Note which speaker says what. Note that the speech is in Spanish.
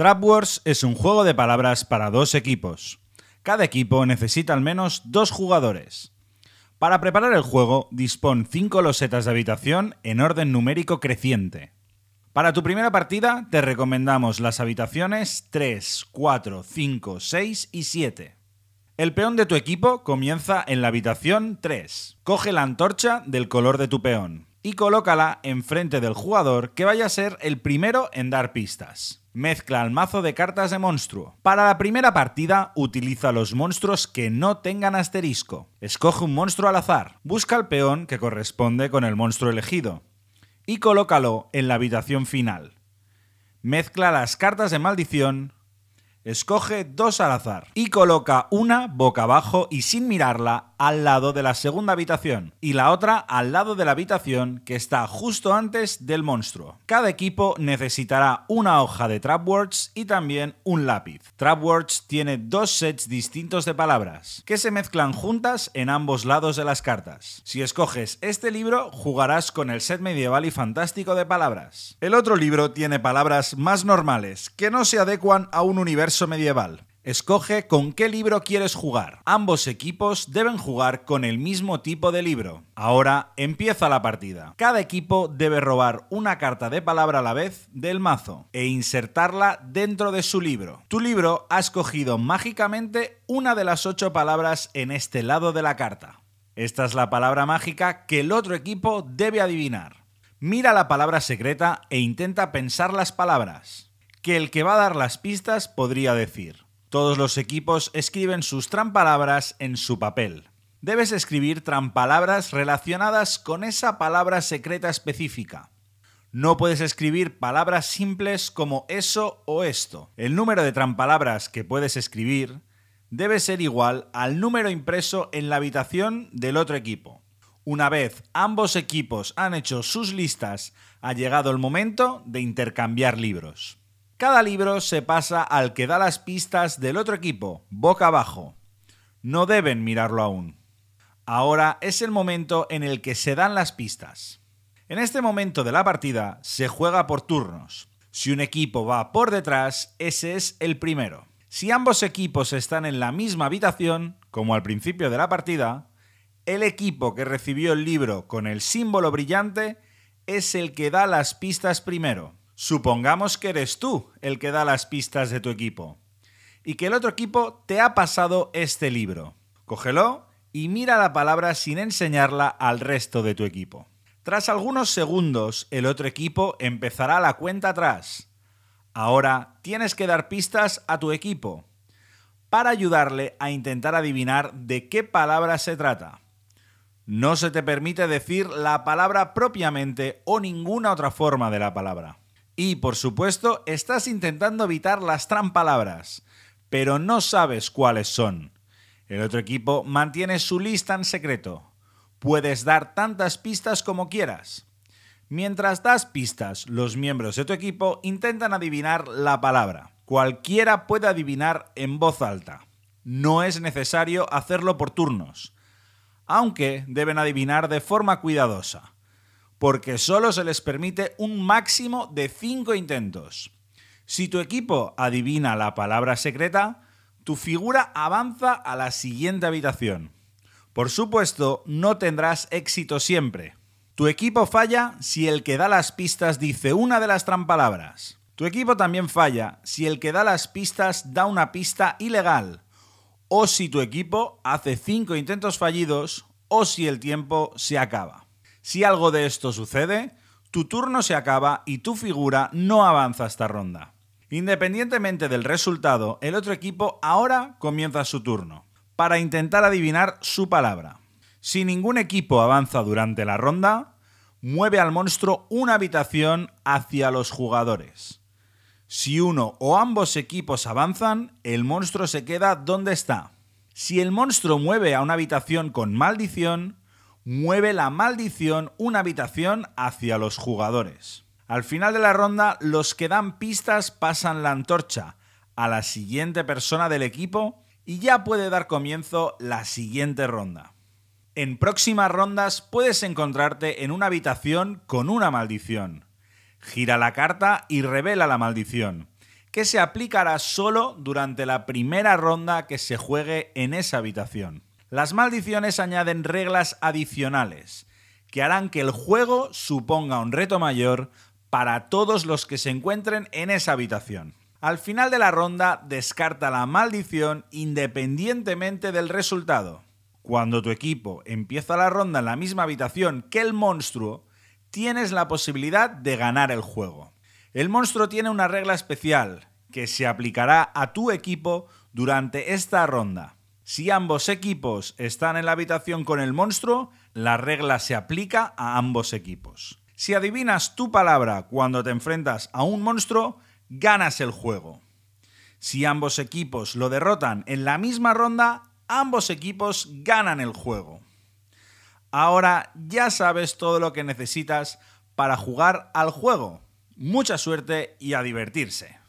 Speaker 1: Trap Wars es un juego de palabras para dos equipos. Cada equipo necesita al menos dos jugadores. Para preparar el juego, dispón cinco losetas de habitación en orden numérico creciente. Para tu primera partida, te recomendamos las habitaciones 3, 4, 5, 6 y 7. El peón de tu equipo comienza en la habitación 3. Coge la antorcha del color de tu peón y colócala enfrente del jugador que vaya a ser el primero en dar pistas. Mezcla el mazo de cartas de monstruo. Para la primera partida, utiliza los monstruos que no tengan asterisco. Escoge un monstruo al azar. Busca el peón que corresponde con el monstruo elegido. Y colócalo en la habitación final. Mezcla las cartas de maldición, Escoge dos al azar y coloca una boca abajo y sin mirarla al lado de la segunda habitación y la otra al lado de la habitación que está justo antes del monstruo. Cada equipo necesitará una hoja de Trapwords y también un lápiz. Trapwords tiene dos sets distintos de palabras que se mezclan juntas en ambos lados de las cartas. Si escoges este libro, jugarás con el set medieval y fantástico de palabras. El otro libro tiene palabras más normales que no se adecuan a un universo medieval. Escoge con qué libro quieres jugar. Ambos equipos deben jugar con el mismo tipo de libro. Ahora empieza la partida. Cada equipo debe robar una carta de palabra a la vez del mazo e insertarla dentro de su libro. Tu libro ha escogido mágicamente una de las ocho palabras en este lado de la carta. Esta es la palabra mágica que el otro equipo debe adivinar. Mira la palabra secreta e intenta pensar las palabras que el que va a dar las pistas podría decir. Todos los equipos escriben sus trampalabras en su papel. Debes escribir trampalabras relacionadas con esa palabra secreta específica. No puedes escribir palabras simples como eso o esto. El número de trampalabras que puedes escribir debe ser igual al número impreso en la habitación del otro equipo. Una vez ambos equipos han hecho sus listas, ha llegado el momento de intercambiar libros. Cada libro se pasa al que da las pistas del otro equipo, boca abajo. No deben mirarlo aún. Ahora es el momento en el que se dan las pistas. En este momento de la partida se juega por turnos. Si un equipo va por detrás, ese es el primero. Si ambos equipos están en la misma habitación, como al principio de la partida, el equipo que recibió el libro con el símbolo brillante es el que da las pistas primero. Supongamos que eres tú el que da las pistas de tu equipo y que el otro equipo te ha pasado este libro. Cógelo y mira la palabra sin enseñarla al resto de tu equipo. Tras algunos segundos, el otro equipo empezará la cuenta atrás. Ahora tienes que dar pistas a tu equipo para ayudarle a intentar adivinar de qué palabra se trata. No se te permite decir la palabra propiamente o ninguna otra forma de la palabra. Y, por supuesto, estás intentando evitar las trampalabras, pero no sabes cuáles son. El otro equipo mantiene su lista en secreto. Puedes dar tantas pistas como quieras. Mientras das pistas, los miembros de tu equipo intentan adivinar la palabra. Cualquiera puede adivinar en voz alta. No es necesario hacerlo por turnos, aunque deben adivinar de forma cuidadosa porque solo se les permite un máximo de 5 intentos. Si tu equipo adivina la palabra secreta, tu figura avanza a la siguiente habitación. Por supuesto, no tendrás éxito siempre. Tu equipo falla si el que da las pistas dice una de las trampalabras. Tu equipo también falla si el que da las pistas da una pista ilegal. O si tu equipo hace 5 intentos fallidos o si el tiempo se acaba. Si algo de esto sucede, tu turno se acaba y tu figura no avanza esta ronda. Independientemente del resultado, el otro equipo ahora comienza su turno, para intentar adivinar su palabra. Si ningún equipo avanza durante la ronda, mueve al monstruo una habitación hacia los jugadores. Si uno o ambos equipos avanzan, el monstruo se queda donde está. Si el monstruo mueve a una habitación con maldición, mueve la maldición una habitación hacia los jugadores. Al final de la ronda, los que dan pistas pasan la antorcha a la siguiente persona del equipo y ya puede dar comienzo la siguiente ronda. En próximas rondas puedes encontrarte en una habitación con una maldición. Gira la carta y revela la maldición, que se aplicará solo durante la primera ronda que se juegue en esa habitación. Las maldiciones añaden reglas adicionales que harán que el juego suponga un reto mayor para todos los que se encuentren en esa habitación. Al final de la ronda descarta la maldición independientemente del resultado. Cuando tu equipo empieza la ronda en la misma habitación que el monstruo, tienes la posibilidad de ganar el juego. El monstruo tiene una regla especial que se aplicará a tu equipo durante esta ronda. Si ambos equipos están en la habitación con el monstruo, la regla se aplica a ambos equipos. Si adivinas tu palabra cuando te enfrentas a un monstruo, ganas el juego. Si ambos equipos lo derrotan en la misma ronda, ambos equipos ganan el juego. Ahora ya sabes todo lo que necesitas para jugar al juego. Mucha suerte y a divertirse.